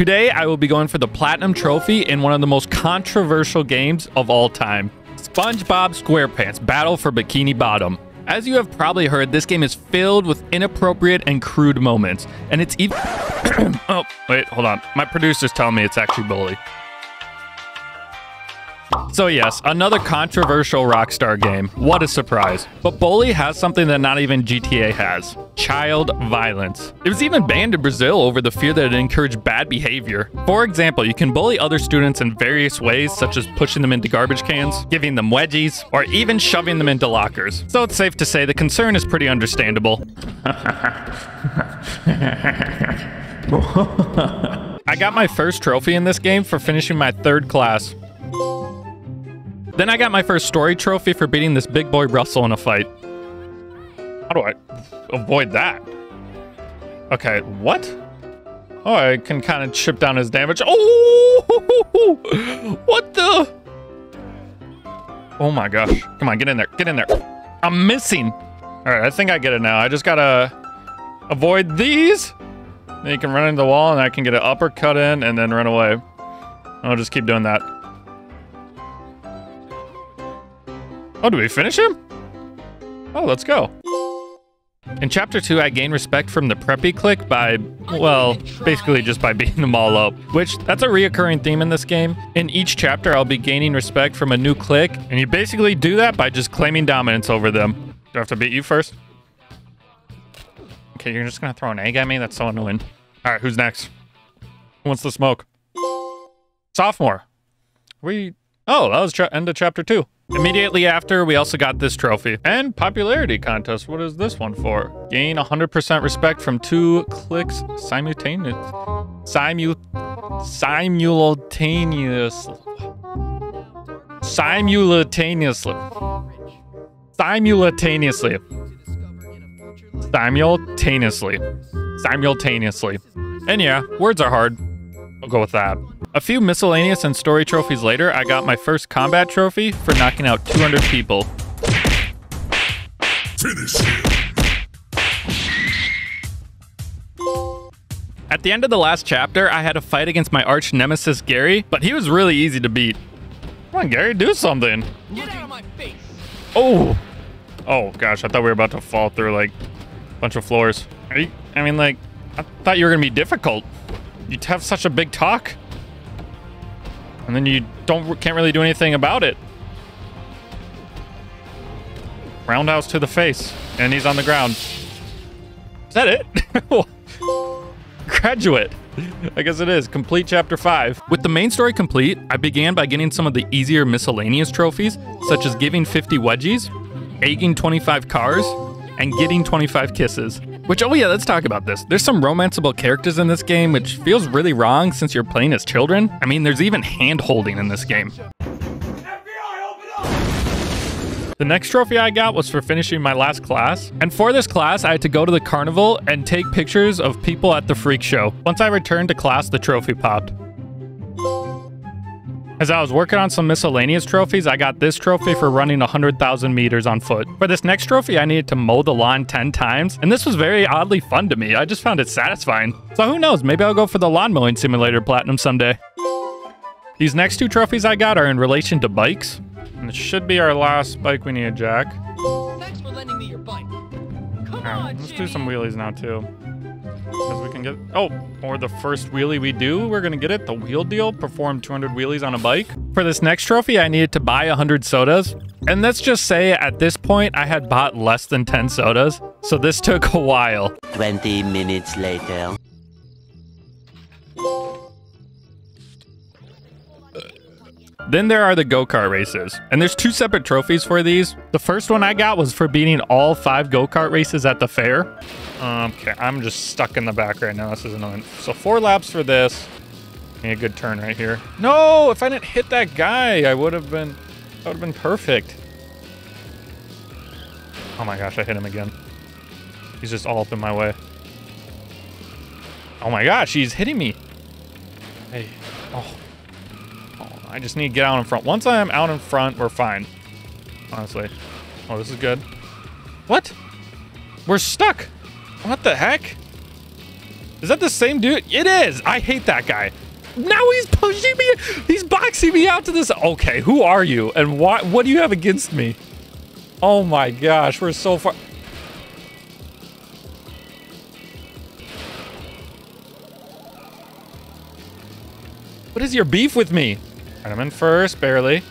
Today, I will be going for the Platinum Trophy in one of the most controversial games of all time. SpongeBob SquarePants Battle for Bikini Bottom. As you have probably heard, this game is filled with inappropriate and crude moments, and it's even... oh, wait, hold on. My producer's telling me it's actually Bully. So yes, another controversial Rockstar game. What a surprise. But Bully has something that not even GTA has. Child violence. It was even banned in Brazil over the fear that it encouraged bad behavior. For example, you can bully other students in various ways, such as pushing them into garbage cans, giving them wedgies, or even shoving them into lockers. So it's safe to say the concern is pretty understandable. I got my first trophy in this game for finishing my third class. Then I got my first story trophy for beating this big boy Russell in a fight. How do I avoid that? Okay, what? Oh, I can kind of chip down his damage. Oh! What the? Oh my gosh. Come on, get in there. Get in there. I'm missing. All right, I think I get it now. I just gotta avoid these. Then you can run into the wall and I can get an uppercut in and then run away. I'll just keep doing that. Oh, do we finish him? Oh, let's go. In chapter 2, I gain respect from the preppy clique by, well, basically just by beating them all up, which that's a reoccurring theme in this game. In each chapter, I'll be gaining respect from a new clique, and you basically do that by just claiming dominance over them. Do I have to beat you first? Okay, you're just gonna throw an egg at me? That's so annoying. All right, who's next? Who wants the smoke? Sophomore. We... Oh, that was end of chapter 2. Immediately after, we also got this trophy. And popularity contest. What is this one for? Gain 100% respect from two cliques simultaneous. Simu... Simultaneously. Simultaneously. Simultaneously. Simultaneously. Simultaneously. And yeah, words are hard. I'll go with that. A few miscellaneous and story trophies later, I got my first combat trophy for knocking out 200 people. Finish At the end of the last chapter, I had a fight against my arch nemesis Gary, but he was really easy to beat. Come on, Gary, do something. Get out of my face. Oh. Oh, gosh, I thought we were about to fall through, like, a bunch of floors. You, I mean, like, I thought you were going to be difficult. You have such a big talk. And then you don't can't really do anything about it. Roundhouse to the face. And he's on the ground. Is that it? Graduate. I guess it is. Complete chapter 5. With the main story complete, I began by getting some of the easier miscellaneous trophies, such as giving 50 wedgies, egging 25 cars, and getting 25 kisses. Which, oh yeah, let's talk about this. There's some romanceable characters in this game, which feels really wrong since you're playing as children. I mean, there's even hand holding in this game. The next trophy I got was for finishing my last class. And for this class, I had to go to the carnival and take pictures of people at the freak show. Once I returned to class, the trophy popped. As I was working on some miscellaneous trophies, I got this trophy for running 100,000 meters on foot. For this next trophy, I needed to mow the lawn 10 times, and this was very oddly fun to me. I just found it satisfying. So who knows, maybe I'll go for the lawn mowing simulator platinum someday. These next two trophies I got are in relation to bikes, and it should be our last bike we need, Jack. Thanks for lending me your bike. Come right, on, let's do some wheelies now too. Because we can get... Oh, or the first wheelie we do, we're going to get it. The wheel deal. Perform 200 wheelies on a bike. For this next trophy, I needed to buy 100 sodas. And let's just say at this point, I had bought less than 10 sodas. So this took a while. 20 minutes later. Then there are the go-kart races, and there's two separate trophies for these. The first one I got was for beating all five go-kart races at the fair. Okay, I'm just stuck in the back right now. This is annoying. So four laps for this. Need a good turn right here. No, if I didn't hit that guy, I would have been, that would have been perfect. Oh my gosh, I hit him again. He's just all up in my way. Oh my gosh, he's hitting me. Hey, oh. I just need to get out in front. Once I'm out in front, we're fine. Honestly. Oh, this is good. What? We're stuck. What the heck? Is that the same dude? It is. I hate that guy. Now he's pushing me. He's boxing me out to this. Okay, who are you? And what, what do you have against me? Oh my gosh, we're so far. What is your beef with me? I'm in first, barely.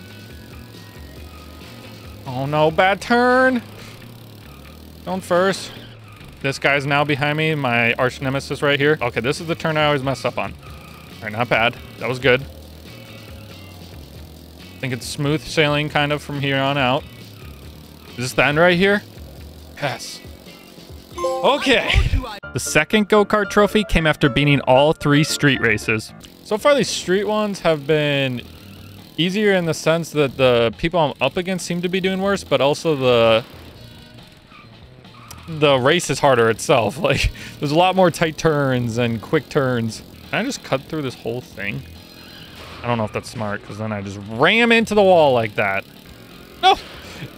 Oh no, bad turn. Going first. This guy's now behind me, my arch nemesis right here. Okay, this is the turn I always mess up on. All right, not bad. That was good. I think it's smooth sailing kind of from here on out. Is this the end right here? Yes. Okay. The second go-kart trophy came after beating all three street races. So far, these street ones have been easier in the sense that the people I'm up against seem to be doing worse, but also the the race is harder itself. Like, there's a lot more tight turns and quick turns. Can I just cut through this whole thing? I don't know if that's smart, because then I just ram into the wall like that. No!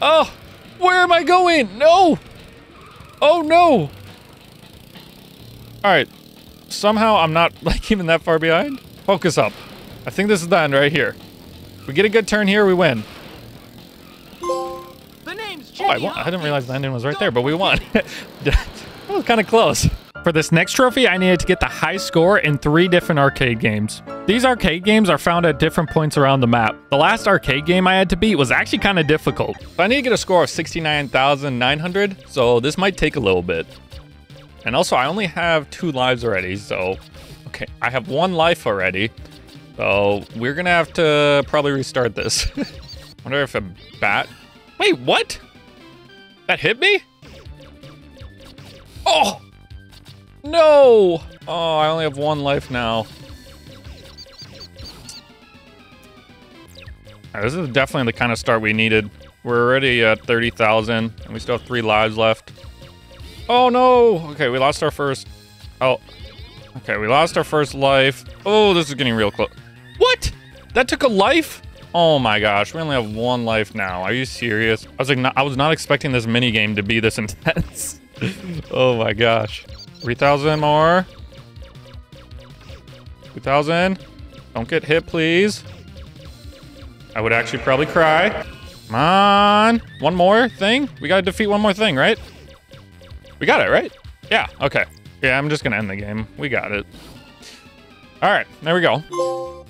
Oh! Where am I going? No! Oh, no! Alright. Somehow I'm not, like, even that far behind. Focus up. I think this is the end right here. If we get a good turn here, we win. The name's Oh, I, won. I didn't realize the ending was right there, but we won. that was kind of close. For this next trophy, I needed to get the high score in three different arcade games. These arcade games are found at different points around the map. The last arcade game I had to beat was actually kind of difficult. But I need to get a score of 69,900, so this might take a little bit. And also, I only have two lives already, so... Okay, I have one life already. So, we're gonna have to probably restart this. wonder if a bat... Wait, what? That hit me? Oh! No! Oh, I only have one life now. This is definitely the kind of start we needed. We're already at 30,000, and we still have three lives left. Oh no! Okay, we lost our first... Oh. Okay, we lost our first life. Oh, this is getting real close. What? That took a life? Oh my gosh, we only have one life now. Are you serious? I was like, I was not expecting this mini game to be this intense. oh my gosh. 3,000 more. 2,000. Don't get hit, please. I would actually probably cry. Come on. One more thing? We gotta defeat one more thing, right? We got it, right? Yeah, okay. Yeah, I'm just gonna end the game. We got it. All right, there we go.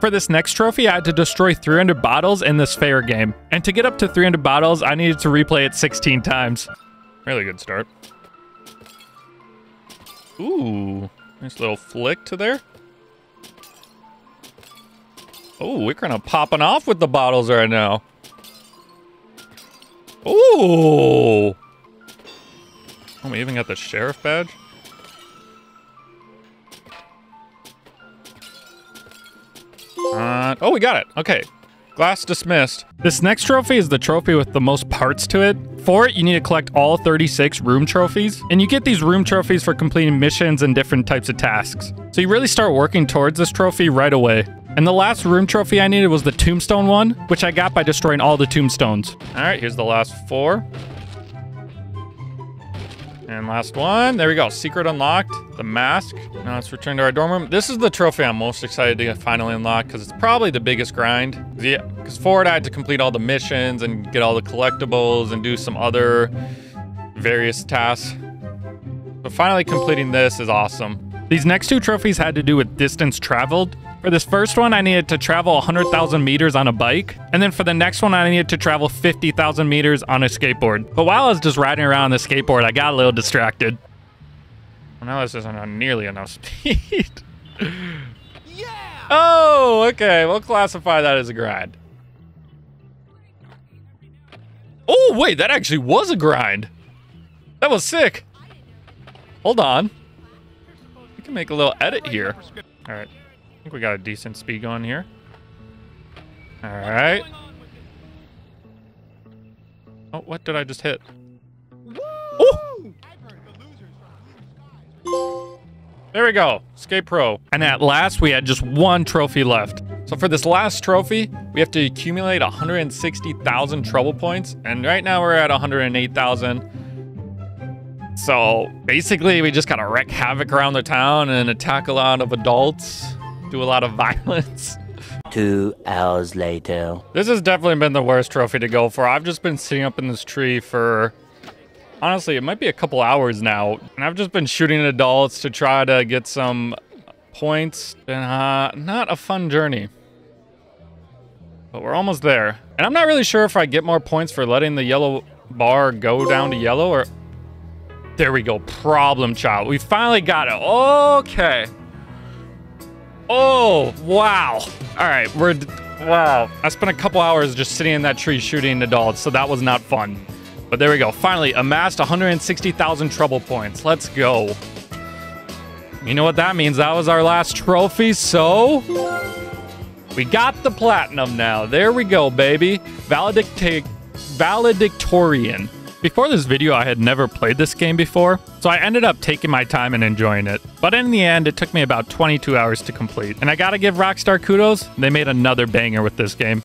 For this next trophy, I had to destroy 300 bottles in this fair game. And to get up to 300 bottles, I needed to replay it 16 times. Really good start. Ooh, nice little flick to there. Oh, we're kind of popping off with the bottles right now. Ooh. Oh, we even got the sheriff badge. Oh, we got it. Okay. Glass dismissed. This next trophy is the trophy with the most parts to it. For it, you need to collect all 36 room trophies, and you get these room trophies for completing missions and different types of tasks. So you really start working towards this trophy right away. And the last room trophy I needed was the tombstone one, which I got by destroying all the tombstones. All right, here's the last four. And last one. There we go. Secret unlocked. The mask. Now let's return to our dorm room. This is the trophy I'm most excited to finally unlock because it's probably the biggest grind. Yeah, because for it I had to complete all the missions and get all the collectibles and do some other various tasks. But finally completing this is awesome. These next two trophies had to do with distance traveled. For this first one, I needed to travel 100,000 meters on a bike. And then for the next one, I needed to travel 50,000 meters on a skateboard. But while I was just riding around on the skateboard, I got a little distracted. Well, now this isn't on nearly enough speed. Yeah! oh, okay. We'll classify that as a grind. Oh, wait. That actually was a grind. That was sick. Hold on. We can make a little edit here. All right. I think we got a decent speed going here. All right. Oh, what did I just hit? Oh! There we go. Skate Pro. And at last, we had just one trophy left. So for this last trophy, we have to accumulate 160,000 trouble points. And right now we're at 108,000. So basically, we just gotta wreak havoc around the town and attack a lot of adults, do a lot of violence. Two hours later. This has definitely been the worst trophy to go for. I've just been sitting up in this tree for honestly, it might be a couple hours now, and I've just been shooting adults to try to get some points. And uh, not a fun journey. But we're almost there. And I'm not really sure if I get more points for letting the yellow bar go down to yellow or... There we go. Problem child. We finally got it. Okay. Oh, wow. All right, we're... Wow. I spent a couple hours just sitting in that tree shooting adults, so that was not fun. But there we go. Finally, amassed 160,000 trouble points. Let's go. You know what that means? That was our last trophy, so... We got the platinum now. There we go, baby. Valedicta valedictorian. Before this video, I had never played this game before, so I ended up taking my time and enjoying it. But in the end, it took me about 22 hours to complete. And I gotta give Rockstar kudos, they made another banger with this game.